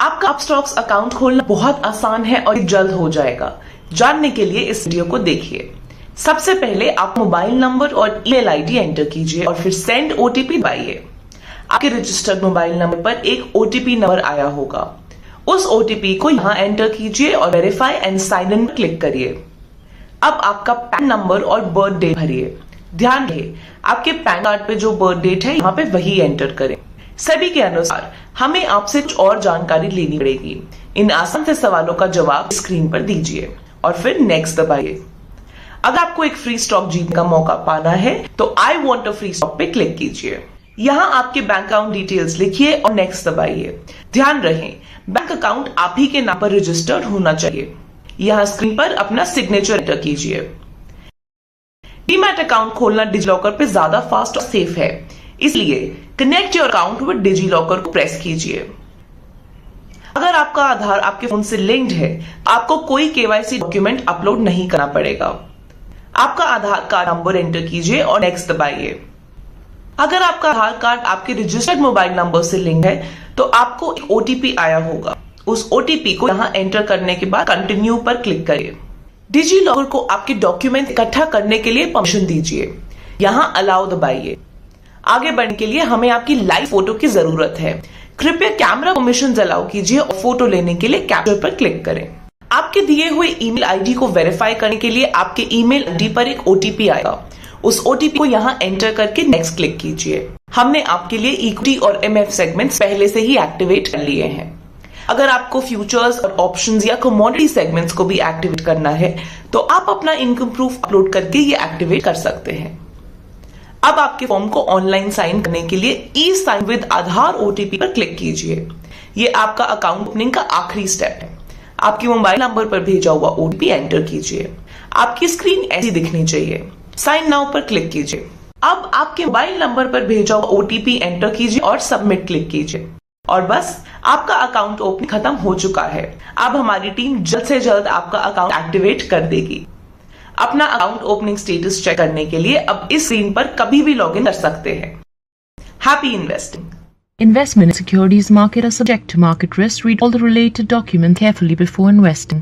आपका Upstox account खोलना बहुत आसान है और जल्द हो जाएगा। जानने के लिए इस वीडियो को देखिए। सबसे पहले आप मोबाइल नंबर और ईमेल आईडी एंटर कीजिए और फिर सेंड ओटीपी दबाइए आपके रजिस्टर्ड मोबाइल नंबर पर एक ओटीपी नंबर आया होगा। उस ओटीपी को यहाँ एंटर कीजिए और verify and sign in click करिए। अब आपका पैन नंबर और बर्थ डेट भरिए। ध्यान रहे, आपके पैन कार्ड पे जो बर्थ डेट है, यहाँ पे वही एंटर करें। सभी के अनुसार हमें आपसे कुछ और जानकारी लेनी पड़ेगी। इन आसान से सवालों का जवाब स्क्रीन पर दीजिए और फिर नेक्स्ट दबाइए। अगर आपको एक फ्री स्टॉक जीतने का मौका पाना है तो I want a free stock पे क्लिक कीजिए। यहाँ आपके बैंक अकाउंट डिटेल्स लिखिए और नेक्स्ट दबाइए। ध्यान रहे बैंक अकाउंट आप ही के नाम पर रजिस्टर्ड होना चाहिए। यहाँ स्क्रीन पर अपना सिग्नेचर एंटर कीजिए। डीमैट अकाउंट खोलना डिजीलॉकर पे ज़्यादा फास्ट और सेफ़ है। इसलिए connect your account with DigiLocker को प्रेस कीजिए। अगर आपका आधार आपके फ़ोन से लिंक्ड है, आपको कोई केवाईसी डॉक्यूमेंट अपलोड नहीं करना पड़ेगा। आपका आधार कार्ड नंबर एंटर कीजिए और नेक्स्ट दबाइए। अगर आपका आधार कार्ड आपके रजिस्टर्ड मोबाइल नंबर से लिंक है तो आपको एक ओटीपी आया होगा। उस ओटीपी को यहाँ एंटर करने के बाद कंटिन्यू पर क्लिक करिए। डिजी लॉकर को आपके डॉक्यूमेंट इकट्ठा करने के लिए परमिशन दीजिए। यहाँ अलाउ दबाइए। आगे बढ़ने के लिए हमें आपकी लाइव फ़ोटो की ज़रूरत है। कृपया कैमरा परमिशन अलाउ कीजिए और फ़ोटो लेने के लिए कैप्चर पर क्लिक करें। आपके दिए हुए ईमेल आईडी को वेरीफाई करने के लिए आपके ईमेल आईडी पर एक ओटीपी आएगा। उस ओटीपी को यहाँ एंटर करके नेक्स्ट क्लिक कीजिए। हमने आपके लिए इक्विटी और एमएफ सेगमेंट्स पहले से ही एक्टिवेट कर लिए हैं। अगर आपको फ्यूचर्स और ऑप्शंस या कमोडिटी सेगमेंट्स को भी एक्टिवेट करना है तो आप अपना इनकम प्रूफ अपलोड करके ये एक्टिवेट कर सकते हैं। अब आपके फॉर्म को ऑनलाइन साइन करने के लिए e sign with Aadhaar OTP पर क्लिक कीजिए। ये आपका अकाउंट ओपनिंग का आखिरी स्टेप है। आपके मोबाइल नंबर पर भेजा हुआ ओटीपी एंटर कीजिए। आपकी स्क्रीन ऐसी दिखनी चाहिए। साइन नाउ पर क्लिक कीजिए। अब आपके मोबाइल नंबर पर भेजा हुआ ओटीपी एंटर कीजिए और सबमिट क्लिक कीजिए। और बस, आपका अकाउंट ओपन खत्म हो चुका है। अब हमारी टीम जल्द से जल्द आपका अकाउंट एक्टिवेट कर देगी। अपना अकाउंट ओपनिंग स्टेटस चेक करने के लिए अब इस स्क्रीन पर कभी भी लॉगिन कर सकते हैं happy investing Investment in securities market are subject to market risk. Read all the related documents carefully before investing.